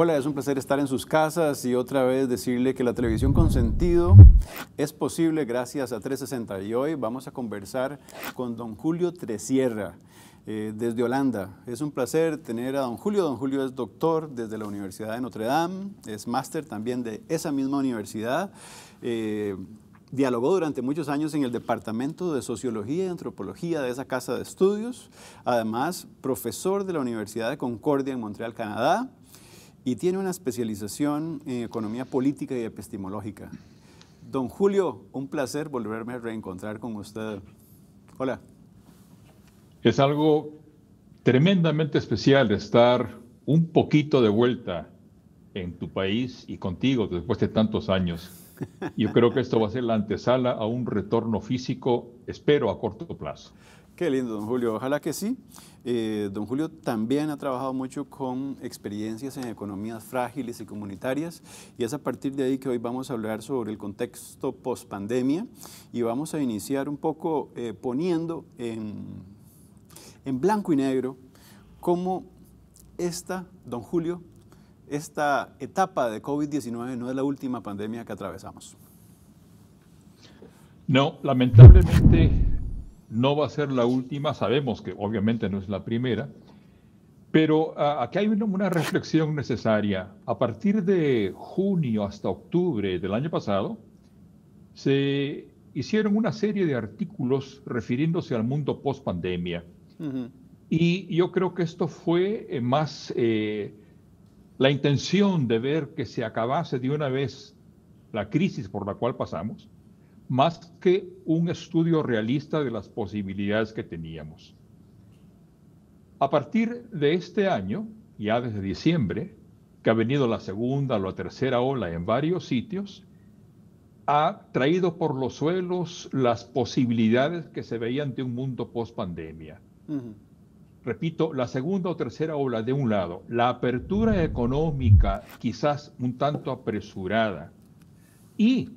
Hola, es un placer estar en sus casas y otra vez decirle que la televisión con sentido es posible gracias a 360. Y hoy vamos a conversar con don Julio Tresierra. Eh, desde Holanda. Es un placer tener a don Julio. Don Julio es doctor desde la Universidad de Notre Dame, es máster también de esa misma universidad. Eh, dialogó durante muchos años en el Departamento de Sociología y Antropología de esa casa de estudios. Además, profesor de la Universidad de Concordia en Montreal, Canadá. Y tiene una especialización en economía política y epistemológica. Don Julio, un placer volverme a reencontrar con usted. Hola. Es algo tremendamente especial estar un poquito de vuelta en tu país y contigo después de tantos años. Yo creo que esto va a ser la antesala a un retorno físico, espero, a corto plazo. Qué lindo, don Julio. Ojalá que sí. Eh, don Julio también ha trabajado mucho con experiencias en economías frágiles y comunitarias y es a partir de ahí que hoy vamos a hablar sobre el contexto post-pandemia y vamos a iniciar un poco eh, poniendo en en blanco y negro cómo esta, don Julio, esta etapa de COVID-19 no es la última pandemia que atravesamos. No, lamentablemente no va a ser la última, sabemos que obviamente no es la primera, pero ah, aquí hay una reflexión necesaria. A partir de junio hasta octubre del año pasado, se hicieron una serie de artículos refiriéndose al mundo post pandemia y yo creo que esto fue eh, más eh, la intención de ver que se acabase de una vez la crisis por la cual pasamos, más que un estudio realista de las posibilidades que teníamos. A partir de este año, ya desde diciembre, que ha venido la segunda o la tercera ola en varios sitios, ha traído por los suelos las posibilidades que se veían de un mundo post pandemia. Repito, la segunda o tercera ola de un lado, la apertura económica quizás un tanto apresurada y,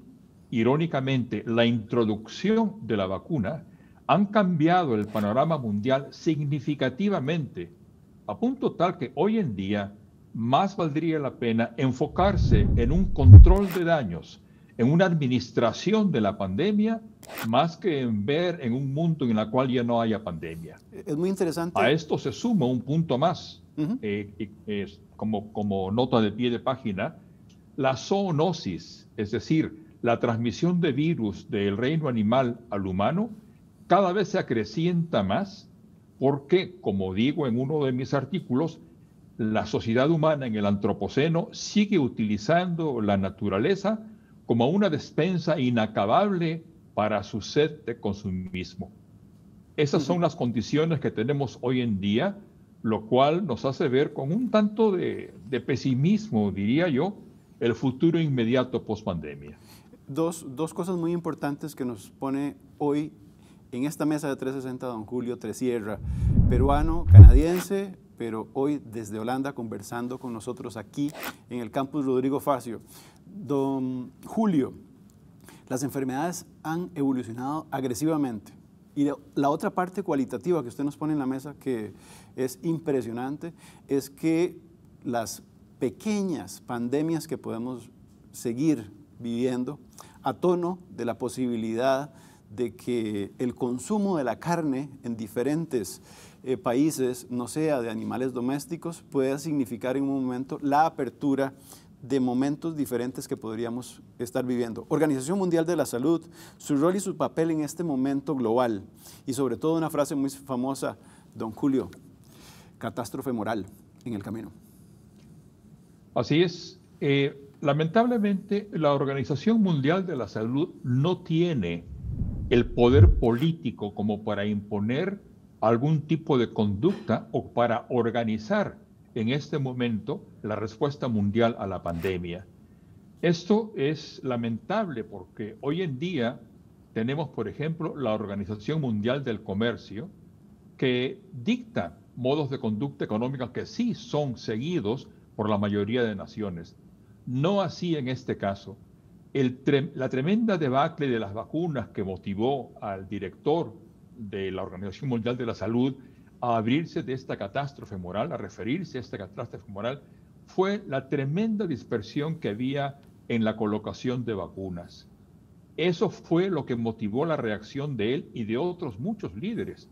irónicamente, la introducción de la vacuna han cambiado el panorama mundial significativamente, a punto tal que hoy en día más valdría la pena enfocarse en un control de daños, en una administración de la pandemia más que en ver en un mundo en el cual ya no haya pandemia. Es muy interesante. A esto se suma un punto más, eh, como, como nota de pie de página, la zoonosis, es decir, la transmisión de virus del reino animal al humano, cada vez se acrecienta más porque, como digo en uno de mis artículos, la sociedad humana en el antropoceno sigue utilizando la naturaleza como una despensa inacabable para su sed de consumismo. Esas son las condiciones que tenemos hoy en día, lo cual nos hace ver con un tanto de, pesimismo, diría yo, el futuro inmediato post pandemia. Dos, dos, cosas muy importantes que nos pone hoy en esta mesa de 360 don Julio Tresierra, peruano, canadiense, pero hoy desde Holanda conversando con nosotros aquí en el campus Rodrigo Facio. Don Julio, las enfermedades han evolucionado agresivamente. Y la otra parte cualitativa que usted nos pone en la mesa, que es impresionante, es que las pequeñas pandemias que podemos seguir viviendo a tono de la posibilidad de que el consumo de la carne en diferentes eh, países no sea de animales domésticos, pueda significar en un momento la apertura de momentos diferentes que podríamos estar viviendo. Organización Mundial de la Salud, su rol y su papel en este momento global. Y sobre todo una frase muy famosa, don Julio, catástrofe moral en el camino. Así es. Eh, lamentablemente, la Organización Mundial de la Salud no tiene el poder político como para imponer algún tipo de conducta o para organizar en este momento la respuesta mundial a la pandemia. Esto es lamentable porque hoy en día tenemos, por ejemplo, la Organización Mundial del Comercio, que dicta modos de conducta económica que sí son seguidos por la mayoría de naciones. No así en este caso. la tremenda debacle de las vacunas que motivó al director de la Organización Mundial de la Salud a abrirse de esta catástrofe moral, a referirse a esta catástrofe moral, fue la tremenda dispersión que había en la colocación de vacunas. Eso fue lo que motivó la reacción de él y de otros muchos líderes.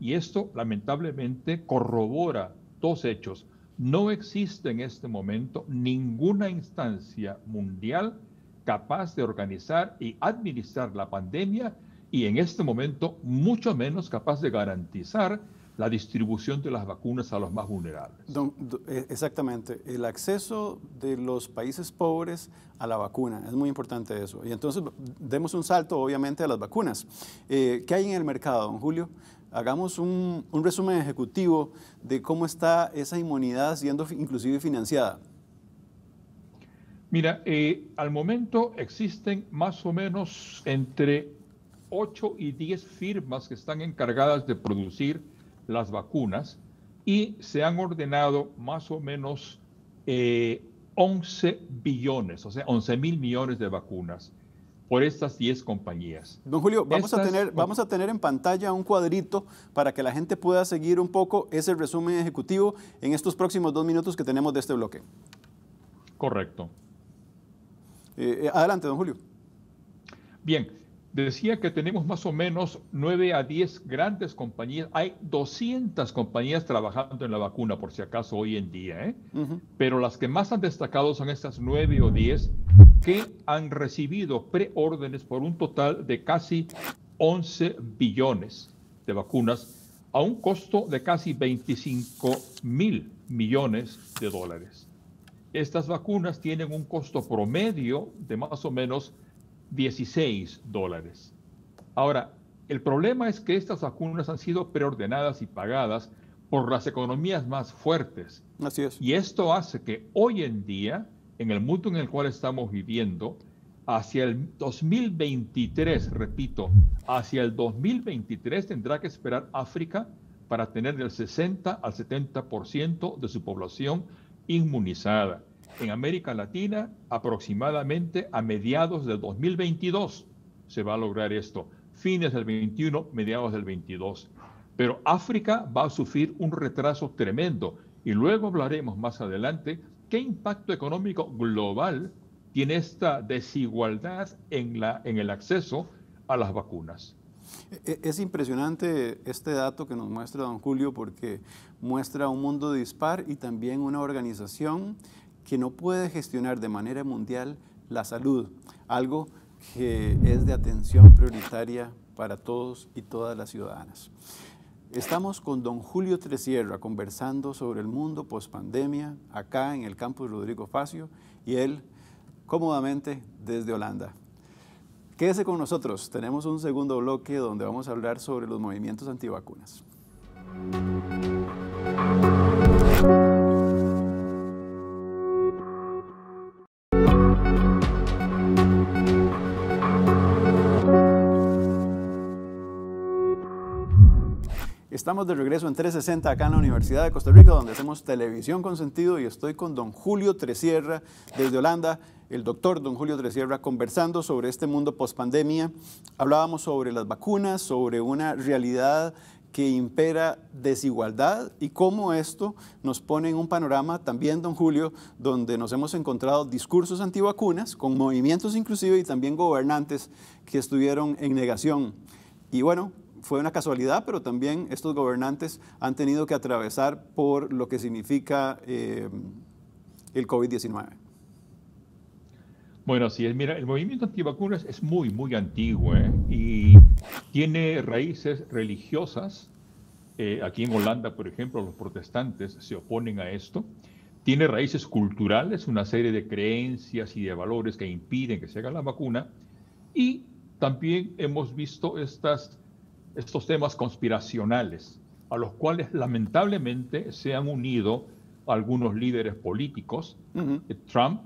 Y esto lamentablemente corrobora dos hechos. No existe en este momento ninguna instancia mundial capaz de organizar y administrar la pandemia y en este momento mucho menos capaz de garantizar la distribución de las vacunas a los más vulnerables. Eh, exactamente, el acceso de los países pobres a la vacuna, es muy importante eso. Y entonces demos un salto obviamente a las vacunas. Eh, ¿Qué hay en el mercado, don Julio? Hagamos un, resumen ejecutivo de cómo está esa inmunidad siendo inclusive financiada. Mira, eh, al momento existen más o menos entre 8 y 10 firmas que están encargadas de producir las vacunas y se han ordenado más o menos 11 eh, billones, o sea, 11 mil millones de vacunas por estas 10 compañías. Don Julio, vamos a, tener, vamos a tener en pantalla un cuadrito para que la gente pueda seguir un poco ese resumen ejecutivo en estos próximos dos minutos que tenemos de este bloque. Correcto. Eh, eh, adelante, don Julio. Bien, decía que tenemos más o menos 9 a 10 grandes compañías. Hay 200 compañías trabajando en la vacuna, por si acaso, hoy en día. ¿eh? Pero las que más han destacado son estas 9 o 10 que han recibido preórdenes por un total de casi 11 billones de vacunas a un costo de casi 25 mil millones de dólares. Estas vacunas tienen un costo promedio de más o menos 16 dólares. Ahora, el problema es que estas vacunas han sido preordenadas y pagadas por las economías más fuertes. Así es. Y esto hace que hoy en día, en el mundo en el cual estamos viviendo, hacia el 2023, repito, hacia el 2023 tendrá que esperar África para tener del 60 al 70% de su población inmunizada en América Latina aproximadamente a mediados del 2022 se va a lograr esto, fines del 21, mediados del 22. Pero África va a sufrir un retraso tremendo y luego hablaremos más adelante qué impacto económico global tiene esta desigualdad en, la, en el acceso a las vacunas. E, e, es impresionante este dato que nos muestra don Julio porque muestra un mundo dispar y también una organización que no puede gestionar de manera mundial la salud, algo que es de atención prioritaria para todos y todas las ciudadanas. Estamos con don Julio Tresierra conversando sobre el mundo post-pandemia acá en el campus Rodrigo Facio y él cómodamente desde Holanda. Quédese con nosotros, tenemos un segundo bloque donde vamos a hablar sobre los movimientos antivacunas. Estamos de regreso en 360 acá en la Universidad de Costa Rica, donde hacemos televisión con sentido y estoy con don Julio Tresierra desde Holanda, el doctor don Julio Tresierra, conversando sobre este mundo post-pandemia. Hablábamos sobre las vacunas, sobre una realidad que impera desigualdad y cómo esto nos pone en un panorama también, don Julio, donde nos hemos encontrado discursos antivacunas, con movimientos inclusive y también gobernantes que estuvieron en negación. Y bueno, fue una casualidad, pero también estos gobernantes han tenido que atravesar por lo que significa eh, el COVID-19. Bueno, sí, mira, el movimiento antivacunas es muy, muy antiguo ¿eh? y tiene raíces religiosas. Eh, aquí en Holanda, por ejemplo, los protestantes se oponen a esto. Tiene raíces culturales, una serie de creencias y de valores que impiden que se haga la vacuna. Y también hemos visto estas estos temas conspiracionales, a los cuales lamentablemente se han unido algunos líderes políticos, eh, Trump,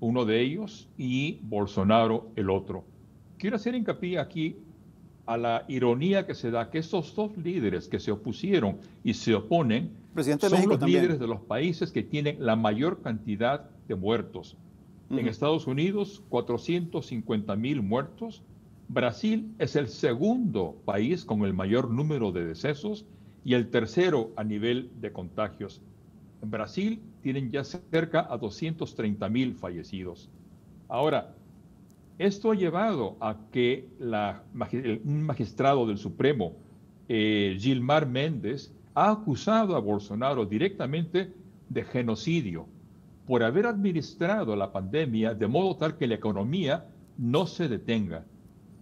uno de ellos, y Bolsonaro, el otro. Quiero hacer hincapié aquí a la ironía que se da que estos dos líderes que se opusieron y se oponen son los líderes de los países que tienen la mayor cantidad de muertos. En Estados Unidos, 450 mil muertos, Brasil es el segundo país con el mayor número de decesos y el tercero a nivel de contagios. En Brasil tienen ya cerca a 230 mil fallecidos. Ahora, esto ha llevado a que un magistrado del Supremo, eh, Gilmar Méndez, ha acusado a Bolsonaro directamente de genocidio por haber administrado la pandemia de modo tal que la economía no se detenga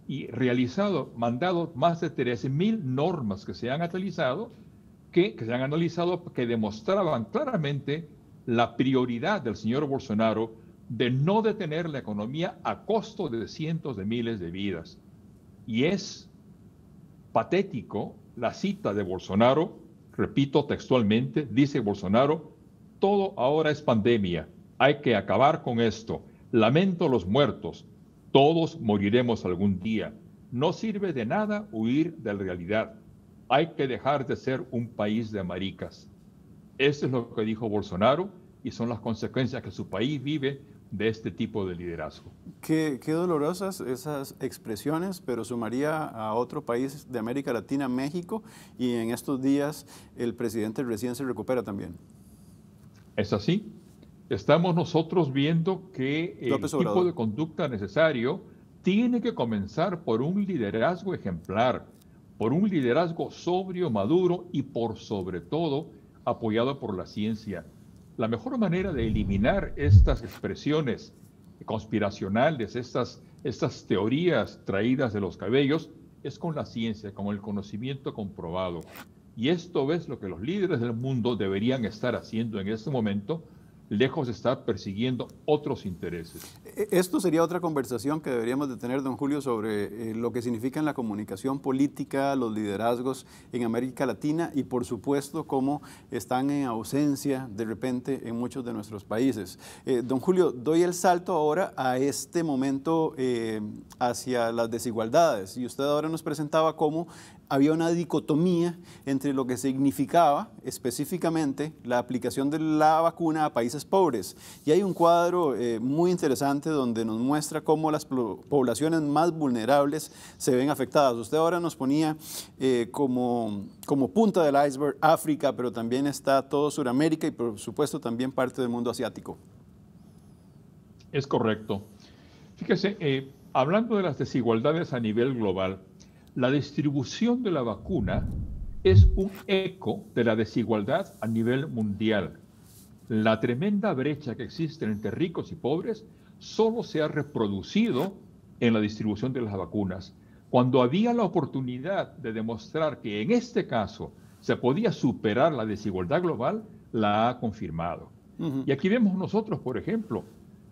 y realizado, mandado más de 13.000 normas que se han actualizado, que, que se han analizado, que demostraban claramente la prioridad del señor Bolsonaro de no detener la economía a costo de cientos de miles de vidas. Y es patético la cita de Bolsonaro, repito textualmente, dice Bolsonaro, todo ahora es pandemia, hay que acabar con esto, lamento los muertos, todos moriremos algún día, no sirve de nada huir de la realidad, hay que dejar de ser un país de maricas. Eso es lo que dijo Bolsonaro y son las consecuencias que su país vive de este tipo de liderazgo. Qué, dolorosas esas expresiones, pero sumaría a otro país de América Latina, México, y en estos días el presidente recién se recupera también. Es así. Estamos nosotros viendo que el tipo de conducta necesario tiene que comenzar por un liderazgo ejemplar, por un liderazgo sobrio, maduro y por sobre todo apoyado por la ciencia la mejor manera de eliminar estas expresiones conspiracionales, estas, estas teorías traídas de los cabellos, es con la ciencia, con el conocimiento comprobado. Y esto es lo que los líderes del mundo deberían estar haciendo en este momento lejos de estar persiguiendo otros intereses. E, esto sería otra conversación que deberíamos de tener, don Julio, sobre eh, lo que significa en la comunicación política, los liderazgos en América Latina y por supuesto cómo están en ausencia de repente en muchos de nuestros países. Eh, don Julio, doy el salto ahora a este momento eh, hacia las desigualdades y usted ahora nos presentaba cómo había una dicotomía entre lo que significaba específicamente la aplicación de la vacuna a países pobres. Y hay un cuadro eh, muy interesante donde nos muestra cómo las poblaciones más vulnerables se ven afectadas. Usted ahora nos ponía eh, como, como punta del iceberg África, pero también está todo Sudamérica y por supuesto también parte del mundo asiático. Es correcto. Fíjese, eh, hablando de las desigualdades a nivel global, la distribución de la vacuna es un eco de la desigualdad a nivel mundial. La tremenda brecha que existe entre ricos y pobres solo se ha reproducido en la distribución de las vacunas. Cuando había la oportunidad de demostrar que en este caso se podía superar la desigualdad global, la ha confirmado. Y aquí vemos nosotros, por ejemplo,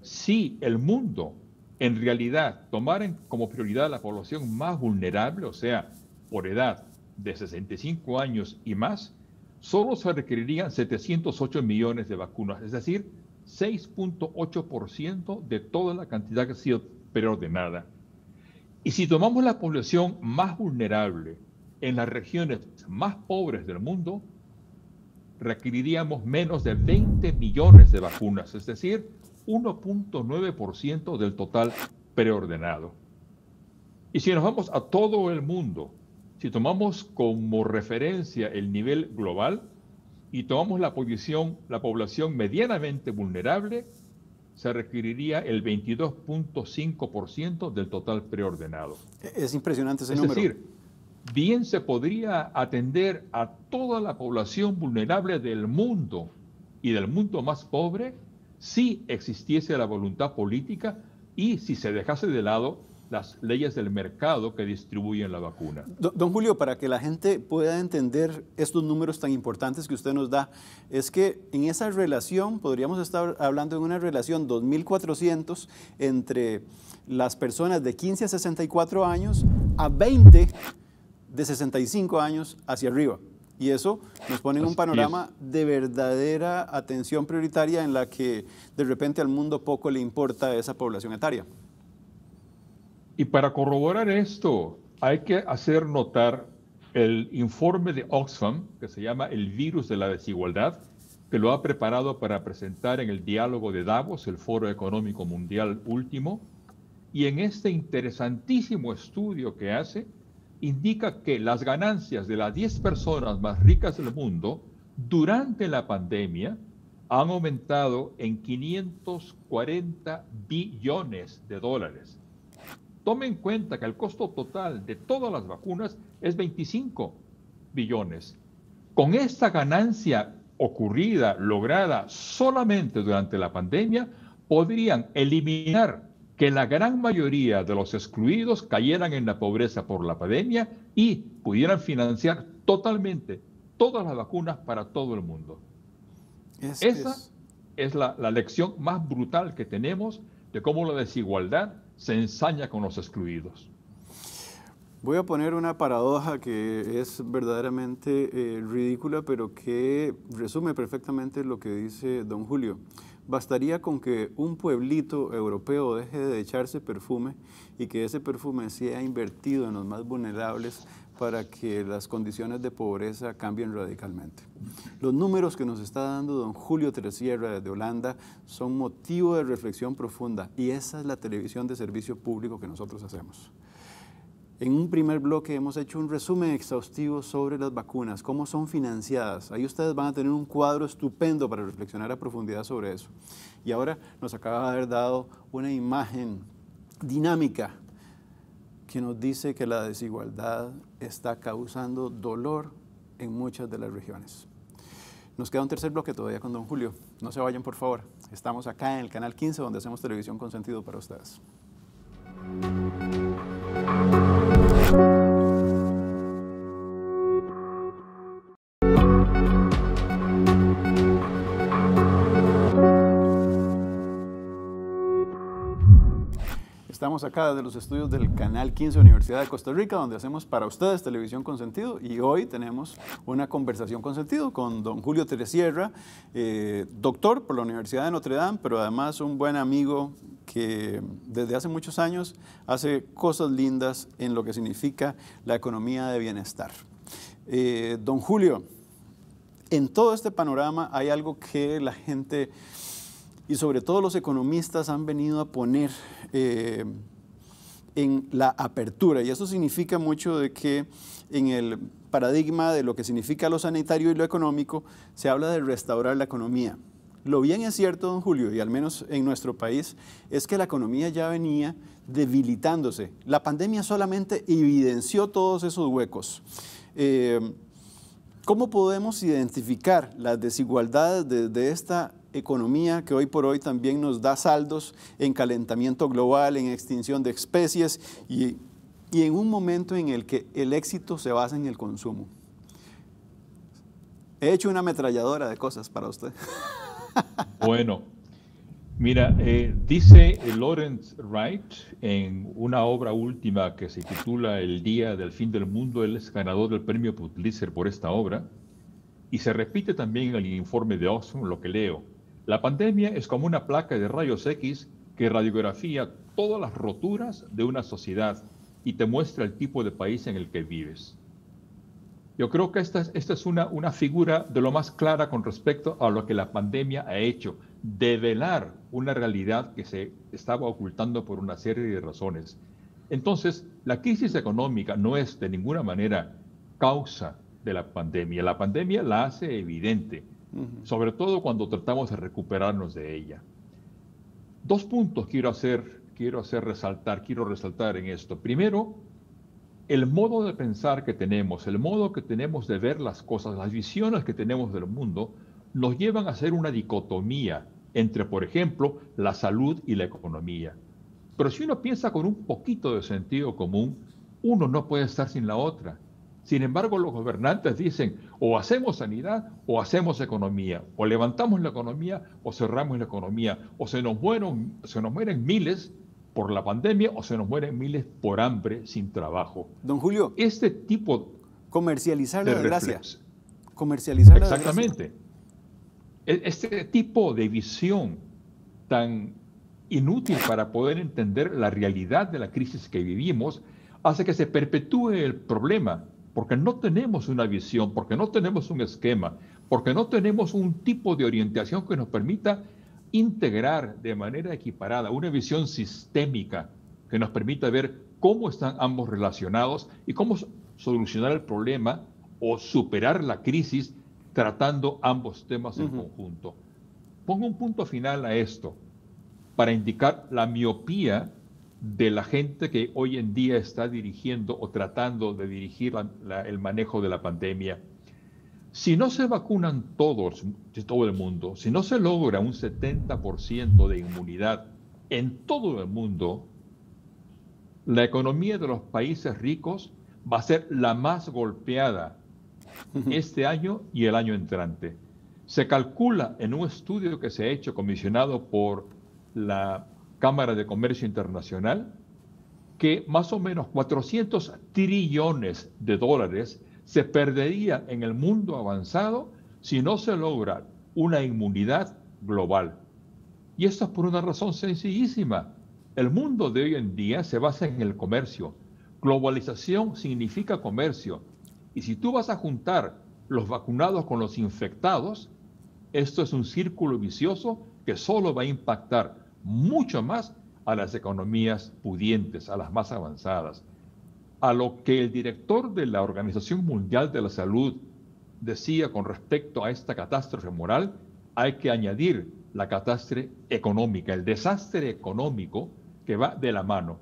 si el mundo en realidad tomar como prioridad a la población más vulnerable, o sea, por edad de 65 años y más, solo se requerirían 708 millones de vacunas, es decir, 6.8% de toda la cantidad que ha sido preordenada. Y si tomamos la población más vulnerable en las regiones más pobres del mundo, requeriríamos menos de 20 millones de vacunas, es decir, 1.9% del total preordenado. Y si nos vamos a todo el mundo, si tomamos como referencia el nivel global y tomamos la posición, la población medianamente vulnerable, se requeriría el 22.5% del total preordenado. Es impresionante ese es número. Es decir, bien se podría atender a toda la población vulnerable del mundo y del mundo más pobre si existiese la voluntad política y si se dejase de lado las leyes del mercado que distribuyen la vacuna. Don Julio, para que la gente pueda entender estos números tan importantes que usted nos da, es que en esa relación, podríamos estar hablando de una relación 2.400 entre las personas de 15 a 64 años a 20 de 65 años hacia arriba. Y eso nos pone en un panorama de verdadera atención prioritaria en la que de repente al mundo poco le importa esa población etaria. Y para corroborar esto, hay que hacer notar el informe de Oxfam, que se llama El virus de la desigualdad, que lo ha preparado para presentar en el diálogo de Davos, el Foro Económico Mundial último. Y en este interesantísimo estudio que hace, indica que las ganancias de las 10 personas más ricas del mundo durante la pandemia han aumentado en 540 billones de dólares. Tome en cuenta que el costo total de todas las vacunas es 25 billones. Con esta ganancia ocurrida, lograda solamente durante la pandemia, podrían eliminar que la gran mayoría de los excluidos cayeran en la pobreza por la pandemia y pudieran financiar totalmente todas las vacunas para todo el mundo. Esa es, la, la lección más brutal que tenemos de cómo la desigualdad se ensaña con los excluidos. Voy a poner una paradoja que es verdaderamente eh, ridícula, pero que resume perfectamente lo que dice don Julio. Bastaría con que un pueblito europeo deje de echarse perfume y que ese perfume sea invertido en los más vulnerables para que las condiciones de pobreza cambien radicalmente. Los números que nos está dando don Julio Tresierra de Holanda son motivo de reflexión profunda y esa es la televisión de servicio público que nosotros hacemos. En un primer bloque hemos hecho un resumen exhaustivo sobre las vacunas, cómo son financiadas. Ahí ustedes van a tener un cuadro estupendo para reflexionar a profundidad sobre eso. Y ahora nos acaba de haber dado una imagen dinámica que nos dice que la desigualdad está causando dolor en muchas de las regiones. Nos queda un tercer bloque todavía con don Julio. No se vayan, por favor. Estamos acá en el canal 15 donde hacemos televisión con sentido para ustedes. Acá desde los estudios del Canal 15 Universidad de Costa Rica, donde hacemos para ustedes televisión con sentido. Y hoy tenemos una conversación con sentido con don Julio Teresierra, eh, doctor por la Universidad de Notre Dame, pero además un buen amigo que desde hace muchos años hace cosas lindas en lo que significa la economía de bienestar. Eh, don Julio, en todo este panorama hay algo que la gente y sobre todo los economistas han venido a poner eh, en la apertura. Y eso significa mucho de que en el paradigma de lo que significa lo sanitario y lo económico, se habla de restaurar la economía. Lo bien es cierto, don Julio, y al menos en nuestro país, es que la economía ya venía debilitándose. La pandemia solamente evidenció todos esos huecos. Eh, ¿Cómo podemos identificar las desigualdades de, de esta economía que hoy por hoy también nos da saldos en calentamiento global, en extinción de especies y, y en un momento en el que el éxito se basa en el consumo. He hecho una ametralladora de cosas para usted. Bueno, mira, eh, dice Lawrence Wright en una obra última que se titula El Día del Fin del Mundo, él es ganador del premio Pulitzer por esta obra, y se repite también en el informe de Oxfam lo que leo. La pandemia es como una placa de rayos X que radiografía todas las roturas de una sociedad y te muestra el tipo de país en el que vives. Yo creo que esta, es una figura de lo más clara con respecto a lo que la pandemia ha hecho, develar una realidad que se estaba ocultando por una serie de razones. Entonces, la crisis económica no es de ninguna manera causa de la pandemia. La pandemia la hace evidente sobre todo cuando tratamos de recuperarnos de ella. Dos puntos quiero hacer, quiero hacer resaltar, quiero resaltar en esto. Primero, el modo de pensar que tenemos, el modo que tenemos de ver las cosas, las visiones que tenemos del mundo, nos llevan a hacer una dicotomía entre, por ejemplo, la salud y la economía. Pero si uno piensa con un poquito de sentido común, uno no puede estar sin la otra. Sin embargo, los gobernantes dicen, o hacemos sanidad o hacemos economía, o levantamos la economía o cerramos la economía, o se nos, mueren, se nos mueren miles por la pandemia o se nos mueren miles por hambre sin trabajo. Don Julio. Este tipo... Comercializar la desgracia. Comercializar Exactamente. E-, este tipo de visión tan inútil para poder entender la realidad de la crisis que vivimos hace que se perpetúe el problema porque no tenemos una visión, porque no tenemos un esquema, porque no tenemos un tipo de orientación que nos permita integrar de manera equiparada una visión sistémica que nos permita ver cómo están ambos relacionados y cómo solucionar el problema o superar la crisis tratando ambos temas en conjunto. pongo un punto final a esto para indicar la miopía de la gente que hoy en día está dirigiendo o tratando de dirigir el manejo de la pandemia. Si no se vacunan todos, todo el mundo, si no se logra un 70% de inmunidad en todo el mundo, la economía de los países ricos va a ser la más golpeada este año y el año entrante. Se calcula en un estudio que se ha hecho comisionado por la Cámara de Comercio Internacional que más o menos 400 trillones de dólares se perdería en el mundo avanzado si no se logra una inmunidad global. Y esto es por una razón sencillísima. El mundo de hoy en día se basa en el comercio. Globalización significa comercio. Y si tú vas a juntar los vacunados con los infectados, esto es un círculo vicioso que solo va a impactar mucho más a las economías pudientes, a las más avanzadas. A lo que el director de la Organización Mundial de la Salud decía con respecto a esta catástrofe moral, hay que añadir la catástrofe económica, el desastre económico que va de la mano.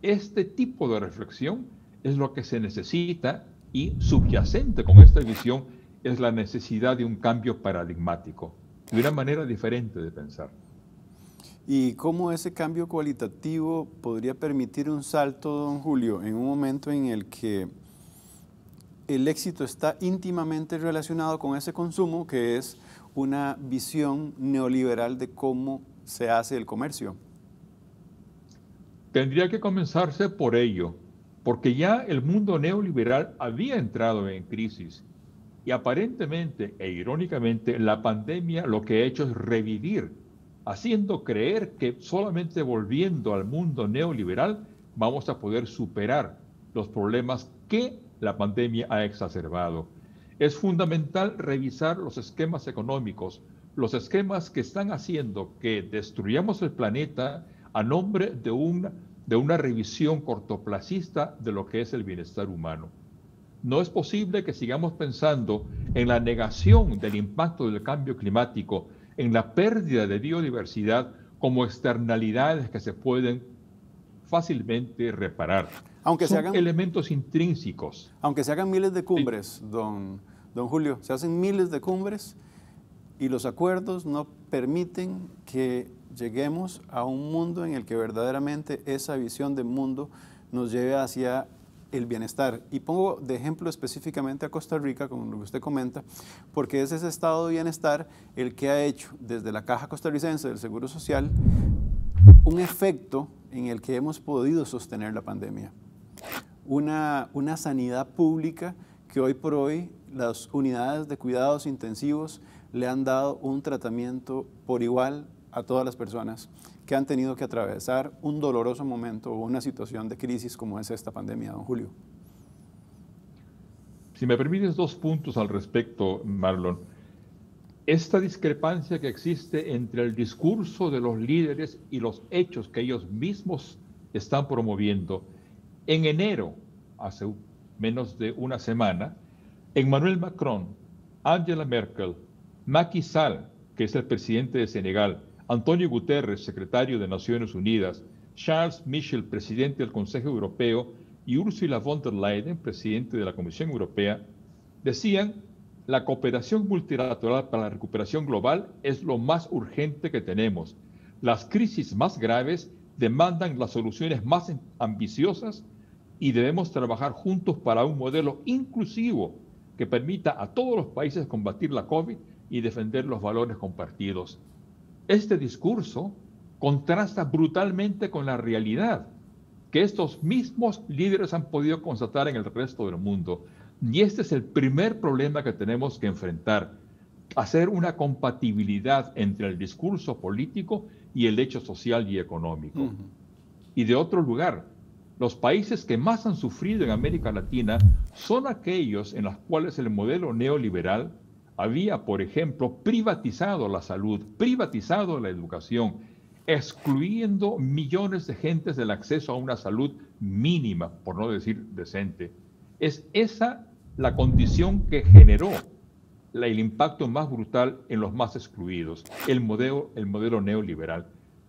Este tipo de reflexión es lo que se necesita y subyacente con esta visión es la necesidad de un cambio paradigmático, de una manera diferente de pensar y cómo ese cambio cualitativo podría permitir un salto, don Julio, en un momento en el que el éxito está íntimamente relacionado con ese consumo, que es una visión neoliberal de cómo se hace el comercio. Tendría que comenzarse por ello, porque ya el mundo neoliberal había entrado en crisis y aparentemente e irónicamente la pandemia lo que ha hecho es revivir haciendo creer que solamente volviendo al mundo neoliberal vamos a poder superar los problemas que la pandemia ha exacerbado. Es fundamental revisar los esquemas económicos, los esquemas que están haciendo que destruyamos el planeta a nombre de una, de una revisión cortoplacista de lo que es el bienestar humano. No es posible que sigamos pensando en la negación del impacto del cambio climático en la pérdida de biodiversidad como externalidades que se pueden fácilmente reparar. Aunque Son se hagan, elementos intrínsecos. Aunque se hagan miles de cumbres, don, don Julio, se hacen miles de cumbres y los acuerdos no permiten que lleguemos a un mundo en el que verdaderamente esa visión de mundo nos lleve hacia el bienestar. Y pongo de ejemplo específicamente a Costa Rica, como lo que usted comenta, porque es ese estado de bienestar el que ha hecho desde la Caja Costarricense del Seguro Social un efecto en el que hemos podido sostener la pandemia. Una, una sanidad pública que hoy por hoy las unidades de cuidados intensivos le han dado un tratamiento por igual a todas las personas que han tenido que atravesar un doloroso momento o una situación de crisis como es esta pandemia, don Julio. Si me permites dos puntos al respecto, Marlon. Esta discrepancia que existe entre el discurso de los líderes y los hechos que ellos mismos están promoviendo. En enero, hace menos de una semana, Emmanuel Macron, Angela Merkel, Macky Sall, que es el presidente de Senegal, Antonio Guterres, secretario de Naciones Unidas, Charles Michel, presidente del Consejo Europeo, y Ursula von der Leyen, presidente de la Comisión Europea, decían, la cooperación multilateral para la recuperación global es lo más urgente que tenemos. Las crisis más graves demandan las soluciones más ambiciosas y debemos trabajar juntos para un modelo inclusivo que permita a todos los países combatir la COVID y defender los valores compartidos. Este discurso contrasta brutalmente con la realidad que estos mismos líderes han podido constatar en el resto del mundo. Y este es el primer problema que tenemos que enfrentar, hacer una compatibilidad entre el discurso político y el hecho social y económico. Y de otro lugar, los países que más han sufrido en América Latina son aquellos en los cuales el modelo neoliberal había, por ejemplo, privatizado la salud, privatizado la educación, excluyendo millones de gentes del acceso a una salud mínima, por no decir decente. Es esa la condición que generó el impacto más brutal en los más excluidos, el modelo, el modelo neoliberal.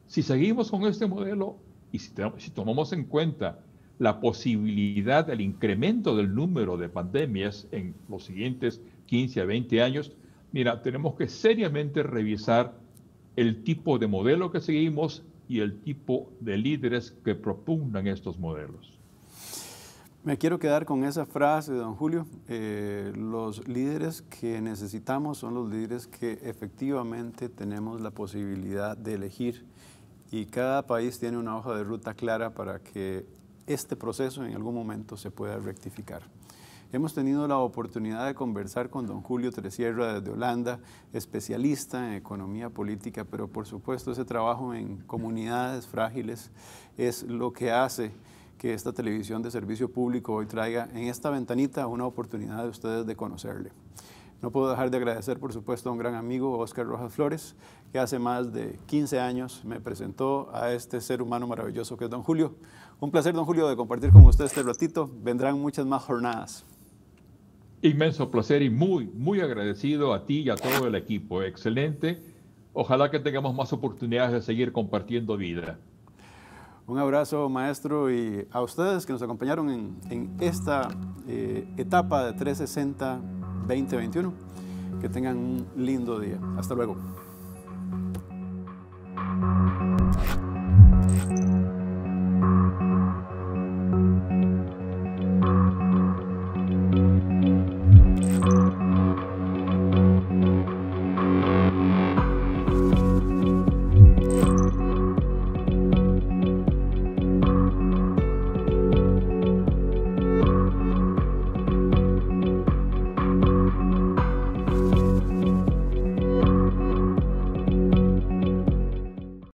Si seguimos con este modelo y si, si tomamos en cuenta la posibilidad del incremento del número de pandemias en los siguientes 15 a 20 años, mira, tenemos que seriamente revisar el tipo de modelo que seguimos y el tipo de líderes que propugnan estos modelos. Me quiero quedar con esa frase, don Julio. Eh, los líderes que necesitamos son los líderes que efectivamente tenemos la posibilidad de elegir y cada país tiene una hoja de ruta clara para que este proceso en algún momento se pueda rectificar. Hemos tenido la oportunidad de conversar con don Julio Tresierra desde Holanda, especialista en economía política, pero por supuesto ese trabajo en comunidades frágiles es lo que hace que esta televisión de servicio público hoy traiga en esta ventanita una oportunidad de ustedes de conocerle. No puedo dejar de agradecer, por supuesto, a un gran amigo, Oscar Rojas Flores, que hace más de 15 años me presentó a este ser humano maravilloso que es don Julio. Un placer, don Julio, de compartir con usted este ratito. Vendrán muchas más jornadas. Inmenso placer y muy, muy agradecido a ti y a todo el equipo. Excelente. Ojalá que tengamos más oportunidades de seguir compartiendo vida. Un abrazo, maestro, y a ustedes que nos acompañaron en, esta eh, etapa de 360 2021. Que tengan un lindo día. Hasta luego.